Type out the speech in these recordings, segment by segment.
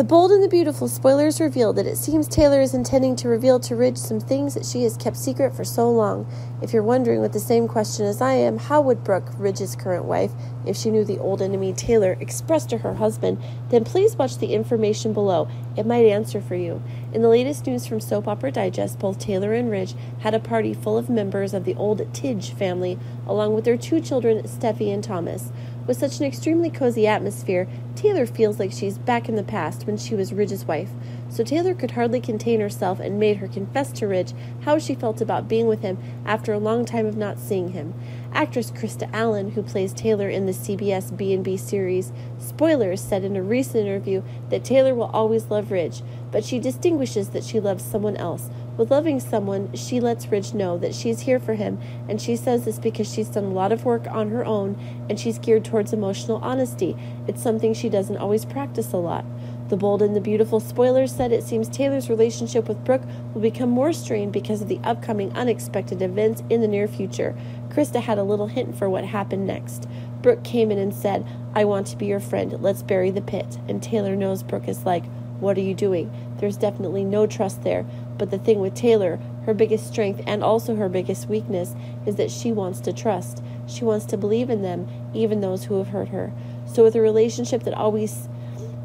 The Bold and the Beautiful spoilers reveal that it seems Taylor is intending to reveal to Ridge some things that she has kept secret for so long. If you're wondering with the same question as I am, how would Brooke, Ridge's current wife, if she knew the old enemy Taylor, express to her husband, then please watch the information below. It might answer for you. In the latest news from Soap Opera Digest, both Taylor and Ridge had a party full of members of the old Tidge family, along with their two children, Steffi and Thomas. With such an extremely cozy atmosphere, Taylor feels like she's back in the past when she was Ridge's wife. So Taylor could hardly contain herself and made her confess to Ridge how she felt about being with him after a long time of not seeing him. Actress Krista Allen, who plays Taylor in the CBS B&B series Spoilers, said in a recent interview that Taylor will always love Ridge, but she distinguishes that she loves someone else. With loving someone, she lets Ridge know that she's here for him, and she says this because she's done a lot of work on her own and she's geared towards emotional honesty. It's something she doesn't always practice a lot. The Bold and the Beautiful spoilers said it seems Taylor's relationship with Brooke will become more strained because of the upcoming unexpected events in the near future. Krista had a little hint for what happened next. Brooke came in and said, I want to be your friend. Let's bury the pit. And Taylor knows Brooke is like, What are you doing? There's definitely no trust there. But the thing with Taylor, her biggest strength and also her biggest weakness, is that she wants to trust. She wants to believe in them, even those who have hurt her. So, with a relationship that always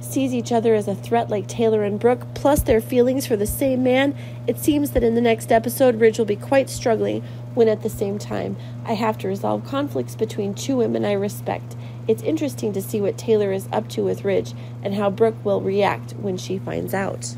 sees each other as a threat like Taylor and Brooke, plus their feelings for the same man, it seems that in the next episode, Ridge will be quite struggling when at the same time I have to resolve conflicts between two women I respect. It's interesting to see what Taylor is up to with Ridge and how Brooke will react when she finds out.